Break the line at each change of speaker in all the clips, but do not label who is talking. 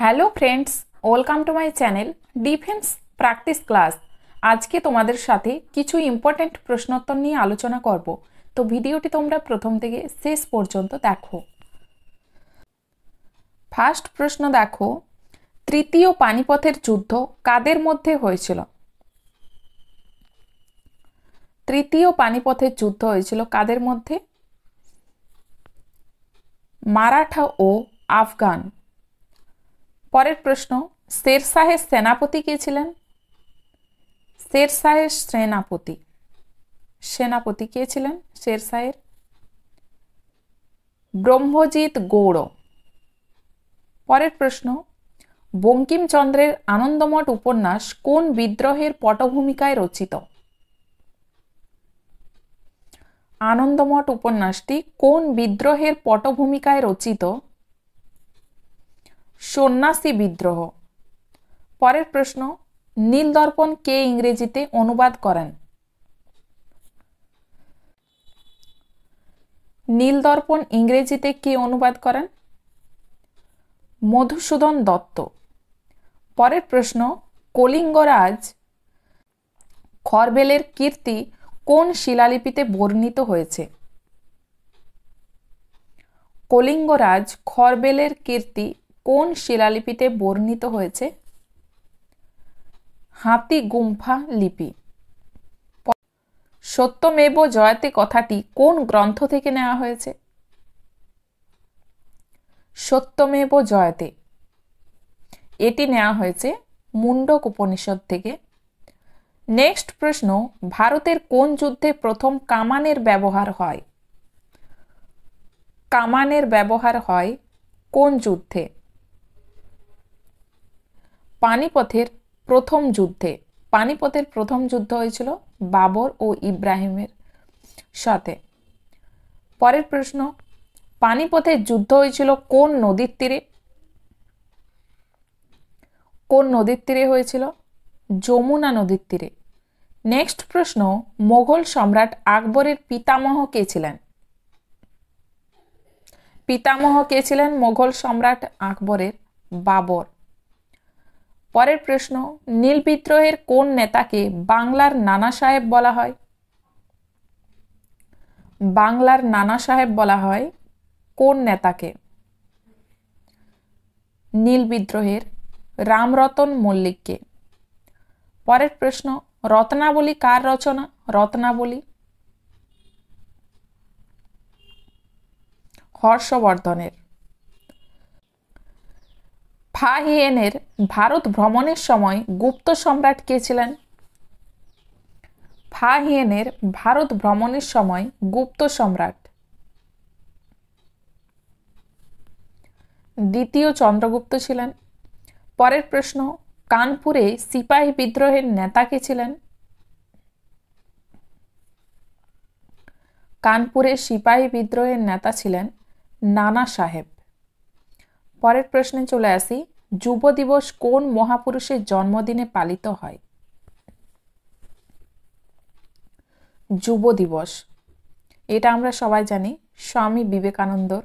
Hello friends welcome to my channel defence practice class আজকে তোমাদের সাথে কিছু ইম্পর্ট্যান্ট প্রশ্নোত্তর নিয়ে আলোচনা করব। তো ভিডিওটি তোমরা প্রথম থেকে শেষ পর্যন্ত দেখো। ফার্স্ট প্রশ্ন দেখো, তৃতীয় পানিপথের যুদ্ধ কাদের মধ্যে হয়েছিল? তৃতীয় পানিপথের যুদ্ধ হয়েছিল কাদের মধ্যে? মারাঠা ও আফগান। পরের প্রশ্ন শের শাহের সেনাপতি কে ছিলেন? শের শাহের সেনাপতি। সেনাপতি কে ছিলেন? শের শাহের ব্রহ্মজিৎ গৌড়। পরের প্রশ্ন, বঙ্কিমচন্দ্রের আনন্দমঠ উপন্যাস কোন বিদ্রোহের পটভূমিকায় রচিত? আনন্দমঠ উপন্যাসটি কোন বিদ্রোহের পটভূমিকায় রচিত? সন্ন্যাসী বিদ্রোহ। পরের প্রশ্ন নীলদর্পণ কে ইংরেজিতে অনুবাদ করেন? নীলদর্পণ ইংরেজিতে কে অনুবাদ করেন? মধুসূদন দত্ত। পরের প্রশ্ন, কলিঙ্গরাজ খরবেলের কীর্তি কোন শিলালিপিতে বর্ণিত হয়েছে? কলিঙ্গরাজ খরবেলের কীর্তি কোন শিলালিপিতে বর্ণিত হয়েছে? হাতি গুম্ফা লিপি। সত্যমেব জয়তে কথাটি কোন গ্রন্থ থেকে নেওয়া হয়েছে? সত্যমেব জয়তে। এটি নেওয়া হয়েছে মুন্ডক উপনিষদ থেকে। নেক্সট প্রশ্ন, ভারতের কোন যুদ্ধে প্রথম কামানের ব্যবহার হয়? কামানের ব্যবহার হয় কোন যুদ্ধে? পানিপথের প্রথম যুদ্ধে, পানিপথের প্রথম যুদ্ধ হয়েছিল বাবর ও ইব্রাহিমের সাথে। পরের প্রশ্ন, পানিপথের যুদ্ধ হয়েছিল কোন নদীর তীরে? কোন নদীর তীরে হয়েছিল? যমুনা নদীর তীরে। নেক্সট প্রশ্ন মোগল সম্রাট আকবরের পিতামহ কে ছিলেন? পিতামহ কে ছিলেন? মোগল সম্রাট আকবরের বাবর। পরের প্রশ্ন, নীল বিদ্রোহের কোন নেতাকে বাংলার নানা সাহেব বলা হয়? বাংলার নানা সাহেব বলা হয় কোন নেতাকে? নীল বিদ্রোহের রামরতন মল্লিককে। পরের প্রশ্ন, রত্নাবলী কার রচনা? রত্নাবলী হর্ষবর্ধনের। ফাহিয়েনের ভারত ভ্রমণের সময় গুপ্ত সম্রাট কে ছিলেন? ফাহিয়েনের ভারত ভ্রমণের সময় গুপ্ত সম্রাট। দ্বিতীয় চন্দ্রগুপ্ত ছিলেন। পরের প্রশ্ন, কানপুরে সিপাহী বিদ্রোহের নেতা কে ছিলেন? কানপুরে সিপাহী বিদ্রোহের নেতা ছিলেন নানা সাহেব। পরের প্রশ্নে চলে আসি, যুব দিবস কোন মহাপুরুষের জন্মদিনে পালিত হয়? যুব দিবস। এটা আমরা সবাই জানি, স্বামী বিবেকানন্দর।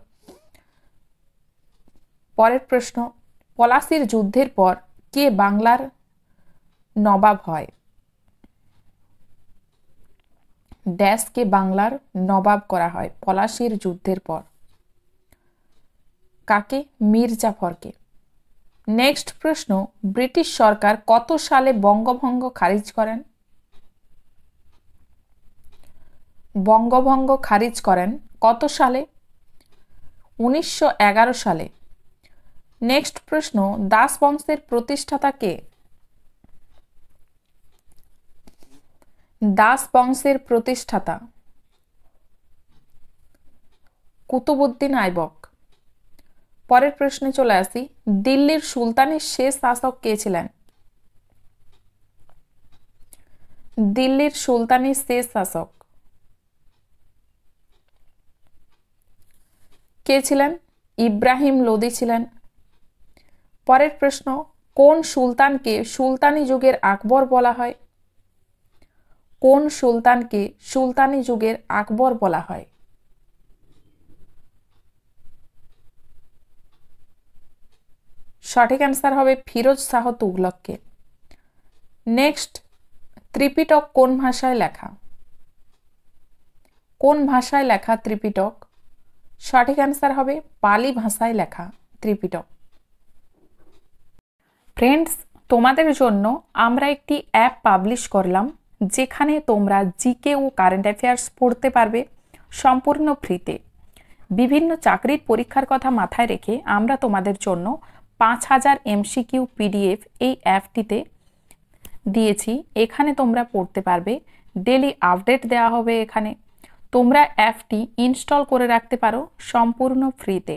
পরের প্রশ্ন, পলাশির যুদ্ধের পর কে বাংলার নবাব হয়? ড্যাশকে বাংলার নবাব করা হয়, পলাশির যুদ্ধের পর। কাকে? মীর জাফরকে নেক্সট প্রশ্ন, ব্রিটিশ সরকার কত সালে বঙ্গভঙ্গ খারিজ করেন? বঙ্গভঙ্গ খারিজ করেন কত সালে? উনিশশো এগারো সালে। নেক্সট প্রশ্ন, দাস বংশের প্রতিষ্ঠাতা কে? দাস বংশের প্রতিষ্ঠাতা। কুতুবুদ্দিন আইবক। পরের প্রশ্নে চলে আসি। দিল্লির সুলতানের শেষ শাসক কে ছিলেন? দিল্লির সুলতানের শেষ শাসক। কে ছিলেন? ইব্রাহিম লোদি ছিলেন। পরের প্রশ্ন, কোন সুলতানকে সুলতানি যুগের আকবর বলা হয়? কোন সুলতানকে সুলতানি যুগের আকবর বলা হয়? সঠিক অ্যান্সার হবে ফিরোজ শাহ তুগলককে নেক্সট ত্রিপিটক কোন ভাষায় লেখা? কোন ভাষায় লেখা ত্রিপিটক? সঠিক অ্যান্সার হবে পালি ভাষায় লেখা ত্রিপিটক। ফ্রেন্ডস তোমাদের জন্য আমরা একটি অ্যাপ পাবলিশ করলাম, যেখানে তোমরা জিকে ও কারেন্ট অ্যাফেয়ার্স পড়তে পারবে সম্পূর্ণ ফ্রিতে বিভিন্ন চাকরির পরীক্ষার কথা মাথায় রেখে আমরা তোমাদের জন্য পাঁচ হাজার এমসিকিউ পিডিএফ এই অ্যাপটিতে দিয়েছি। এখানে তোমরা পড়তে পারবে। ডেলি আপডেট দেওয়া হবে এখানে। তোমরা অ্যাপটি ইনস্টল করে রাখতে পারো সম্পূর্ণ ফ্রিতে।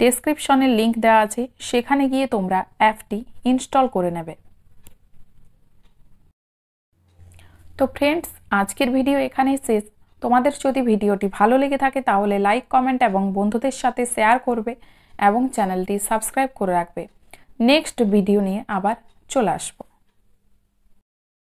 ডেসক্রিপশনের লিংক দেওয়া আছে। সেখানে গিয়ে তোমরা অ্যাপটি ইনস্টল করে নেবে। তো ফ্রেন্ডস, আজকের ভিডিও এখানেই শেষ। তোমাদের যদি ভিডিওটি ভালো লেগে থাকে তাহলে লাইক, কমেন্ট এবং বন্ধুদের সাথে শেয়ার করবে। এবং চ্যানেলটি সাবস্ক্রাইব করে রাখবে। নেক্সট ভিডিও নিয়ে আবার চলে আসব।